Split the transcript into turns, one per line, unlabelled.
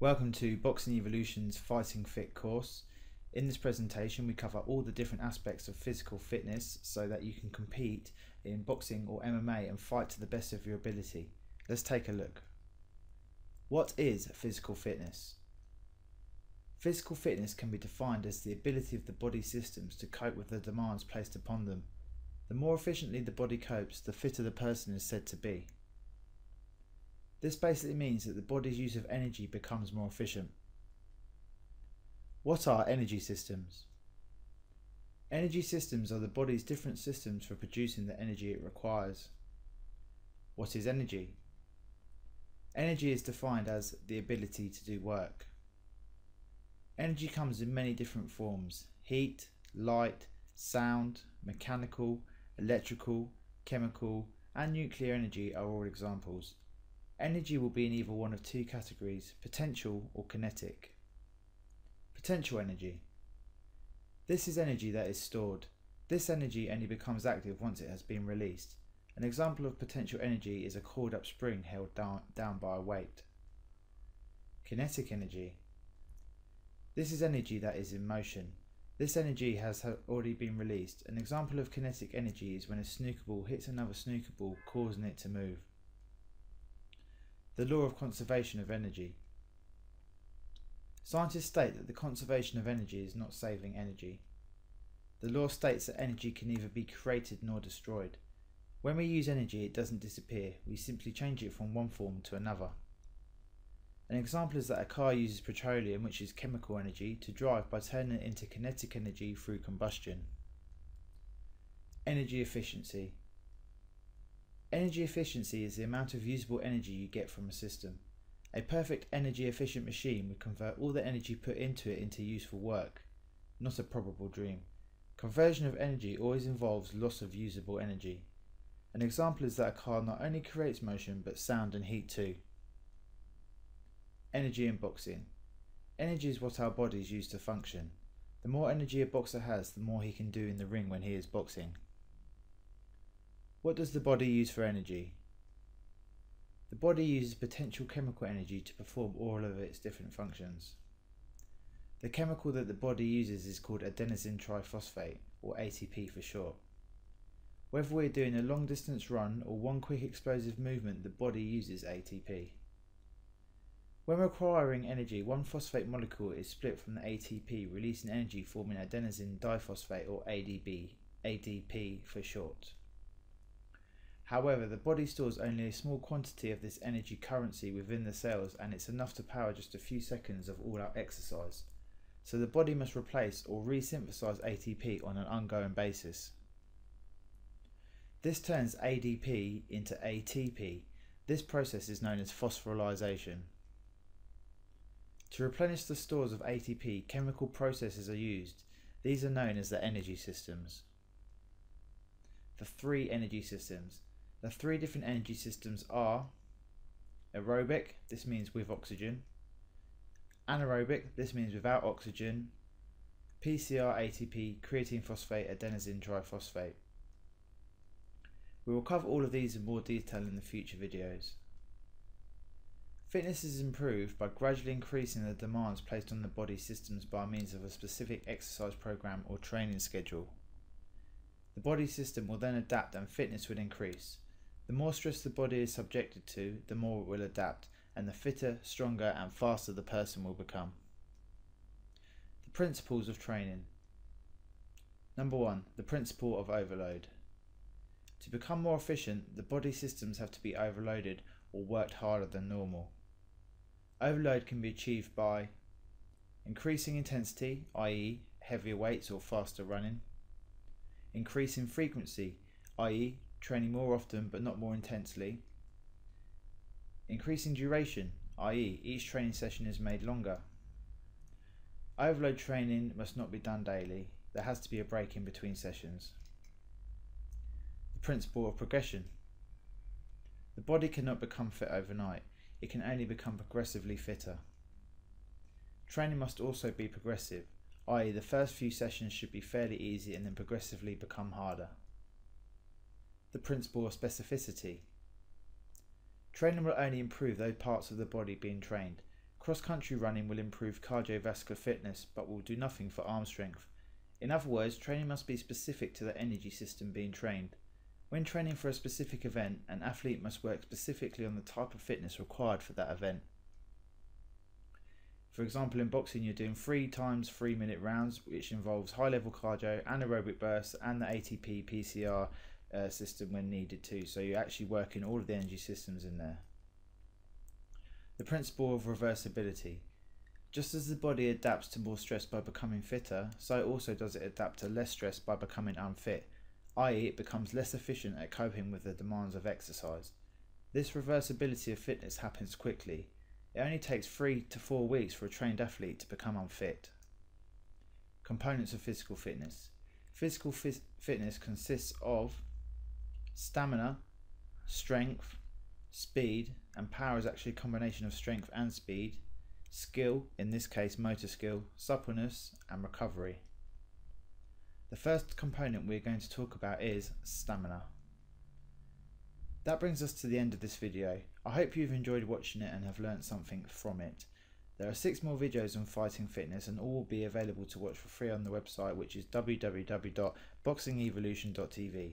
Welcome to Boxing Evolution's Fighting Fit course. In this presentation we cover all the different aspects of physical fitness so that you can compete in boxing or MMA and fight to the best of your ability. Let's take a look. What is physical fitness? Physical fitness can be defined as the ability of the body systems to cope with the demands placed upon them. The more efficiently the body copes, the fitter the person is said to be. This basically means that the body's use of energy becomes more efficient. What are energy systems? Energy systems are the body's different systems for producing the energy it requires. What is energy? Energy is defined as the ability to do work. Energy comes in many different forms heat, light, sound, mechanical, electrical, chemical, and nuclear energy are all examples. Energy will be in either one of two categories, potential or kinetic. Potential energy. This is energy that is stored. This energy only becomes active once it has been released. An example of potential energy is a coiled up spring held down, down by a weight. Kinetic energy. This is energy that is in motion. This energy has already been released. An example of kinetic energy is when a snooker ball hits another snooker ball, causing it to move. The law of conservation of energy. Scientists state that the conservation of energy is not saving energy. The law states that energy can neither be created nor destroyed. When we use energy, it doesn't disappear, we simply change it from one form to another. An example is that a car uses petroleum, which is chemical energy, to drive by turning it into kinetic energy through combustion. Energy efficiency. Energy efficiency is the amount of usable energy you get from a system. A perfect energy efficient machine would convert all the energy put into it into useful work, not a probable dream. Conversion of energy always involves loss of usable energy. An example is that a car not only creates motion but sound and heat too. Energy in boxing. Energy is what our bodies use to function. The more energy a boxer has, the more he can do in the ring when he is boxing. What does the body use for energy? The body uses potential chemical energy to perform all of its different functions. The chemical that the body uses is called adenosine triphosphate, or ATP for short. Whether we're doing a long distance run or one quick explosive movement, the body uses ATP. When requiring energy, one phosphate molecule is split from the ATP, releasing energy forming adenosine diphosphate or ADB, ADP for short. However, the body stores only a small quantity of this energy currency within the cells and it's enough to power just a few seconds of all out exercise. So the body must replace or resynthesize ATP on an ongoing basis. This turns ADP into ATP. This process is known as phosphorylation. To replenish the stores of ATP, chemical processes are used. These are known as the energy systems. The three energy systems the three different energy systems are aerobic, this means with oxygen, anaerobic, this means without oxygen, PCR, ATP, creatine phosphate, adenosine triphosphate. We will cover all of these in more detail in the future videos. Fitness is improved by gradually increasing the demands placed on the body systems by means of a specific exercise program or training schedule. The body system will then adapt and fitness will increase. The more stress the body is subjected to, the more it will adapt, and the fitter, stronger, and faster the person will become. The principles of training. Number one, the principle of overload. To become more efficient, the body systems have to be overloaded or worked harder than normal. Overload can be achieved by increasing intensity, i.e., heavier weights or faster running, increasing frequency, i.e., training more often but not more intensely. Increasing duration, i.e., each training session is made longer. Overload training must not be done daily, there has to be a break in between sessions. The principle of progression. The body cannot become fit overnight, it can only become progressively fitter. Training must also be progressive, i.e., the first few sessions should be fairly easy and then progressively become harder the principle of specificity. Training will only improve those parts of the body being trained. Cross country running will improve cardiovascular fitness but will do nothing for arm strength. In other words, training must be specific to the energy system being trained. When training for a specific event, an athlete must work specifically on the type of fitness required for that event. For example, in boxing, you're doing three times three minute rounds, which involves high level cardio, anaerobic bursts, and the ATP PCR uh, system when needed too. So you're actually working all of the energy systems in there. The principle of reversibility. Just as the body adapts to more stress by becoming fitter, so also does it adapt to less stress by becoming unfit, i.e., it becomes less efficient at coping with the demands of exercise. This reversibility of fitness happens quickly. It only takes three to four weeks for a trained athlete to become unfit. Components of physical fitness. Physical fitness consists of stamina, strength, speed, and power is actually a combination of strength and speed, skill, in this case motor skill, suppleness, and recovery. The first component we're going to talk about is stamina. That brings us to the end of this video. I hope you've enjoyed watching it and have learnt something from it. There are six more videos on fighting fitness and all will be available to watch for free on the website which is www.boxingevolution.tv.